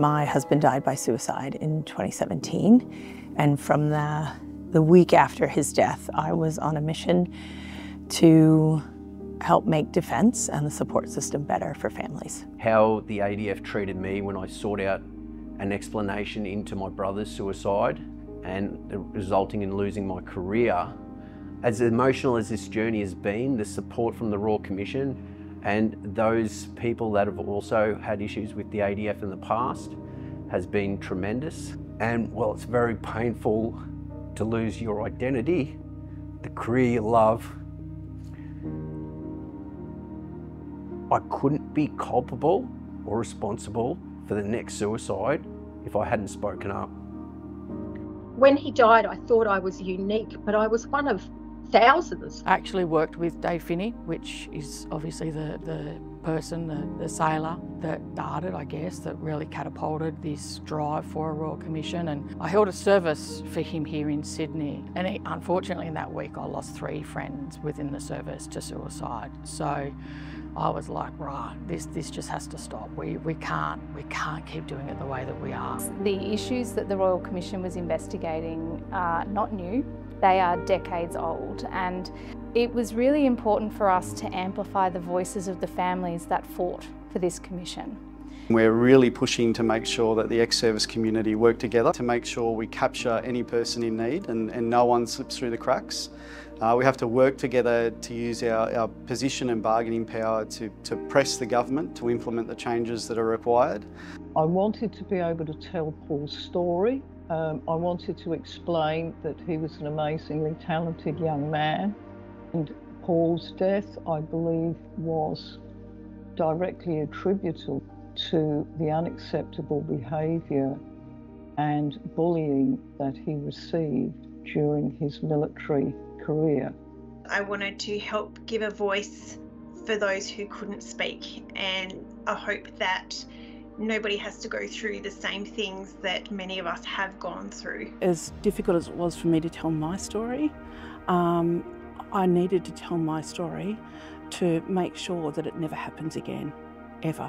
My husband died by suicide in 2017, and from the, the week after his death, I was on a mission to help make defence and the support system better for families. How the ADF treated me when I sought out an explanation into my brother's suicide and resulting in losing my career. As emotional as this journey has been, the support from the Royal Commission and those people that have also had issues with the ADF in the past has been tremendous. And while it's very painful to lose your identity, the career you love, I couldn't be culpable or responsible for the next suicide if I hadn't spoken up. When he died, I thought I was unique, but I was one of thousands. I actually worked with Dave Finney, which is obviously the, the person, the, the sailor that started, I guess, that really catapulted this drive for a Royal Commission. And I held a service for him here in Sydney. And it, unfortunately, in that week, I lost three friends within the service to suicide. So I was like, right, this this just has to stop. We we can't we can't keep doing it the way that we are. The issues that the Royal Commission was investigating are not new. They are decades old and it was really important for us to amplify the voices of the families that fought for this commission. We're really pushing to make sure that the ex-service community work together to make sure we capture any person in need and, and no one slips through the cracks. Uh, we have to work together to use our, our position and bargaining power to, to press the government to implement the changes that are required. I wanted to be able to tell Paul's story. Um, I wanted to explain that he was an amazingly talented young man and Paul's death, I believe, was directly attributable to the unacceptable behaviour and bullying that he received during his military career. I wanted to help give a voice for those who couldn't speak, and I hope that nobody has to go through the same things that many of us have gone through. As difficult as it was for me to tell my story, um, I needed to tell my story to make sure that it never happens again, ever.